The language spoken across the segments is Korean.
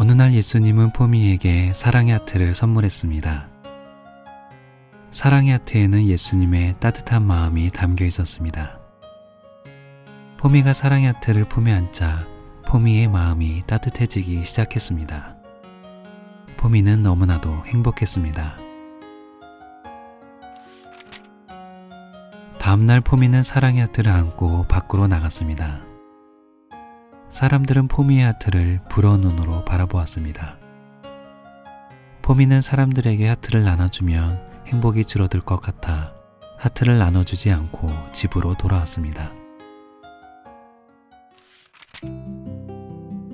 어느 날 예수님은 포미에게 사랑의 하트를 선물했습니다. 사랑의 하트에는 예수님의 따뜻한 마음이 담겨 있었습니다. 포미가 사랑의 하트를 품에 안자 포미의 마음이 따뜻해지기 시작했습니다. 포미는 너무나도 행복했습니다. 다음날 포미는 사랑의 하트를 안고 밖으로 나갔습니다. 사람들은 포미의 하트를 부러운 눈으로 바라보았습니다. 포미는 사람들에게 하트를 나눠주면 행복이 줄어들 것 같아 하트를 나눠주지 않고 집으로 돌아왔습니다.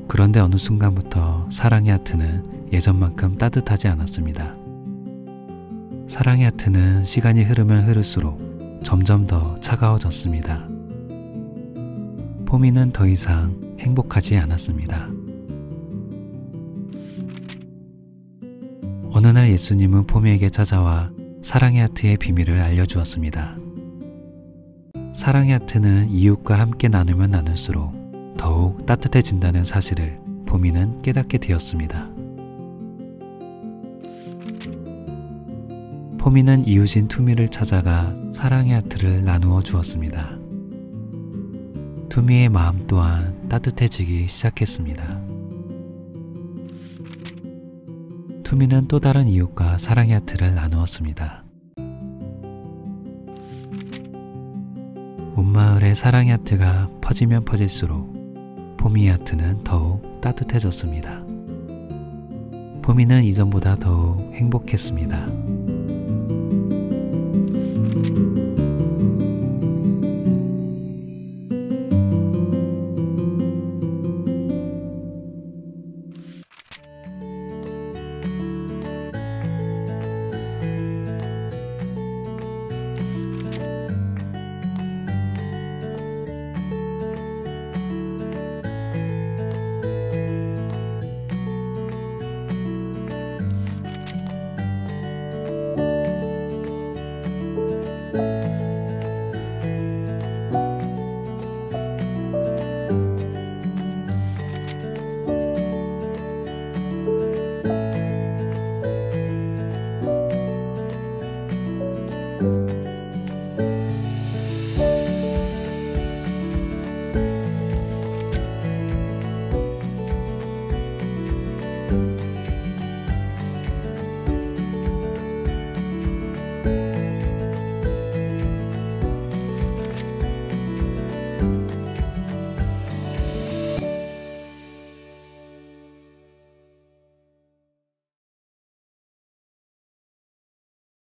그런데 어느 순간부터 사랑의 하트는 예전만큼 따뜻하지 않았습니다. 사랑의 하트는 시간이 흐르면 흐를수록 점점 더 차가워졌습니다. 포미는 더 이상 행복하지 않았습니다. 어느 날 예수님은 포미에게 찾아와 사랑의 하트의 비밀을 알려주었습니다. 사랑의 하트는 이웃과 함께 나누면 나눌수록 더욱 따뜻해진다는 사실을 포미는 깨닫게 되었습니다. 포미는 이웃인 투미를 찾아가 사랑의 하트를 나누어 주었습니다. 투미의 마음 또한 따뜻해지기 시작했습니다. 투미는 또 다른 이웃과 사랑의 하트를 나누었습니다. 온 마을에 사랑의 하트가 퍼지면 퍼질수록 포미의 하트는 더욱 따뜻해졌습니다. 포미는 이전보다 더욱 행복했습니다.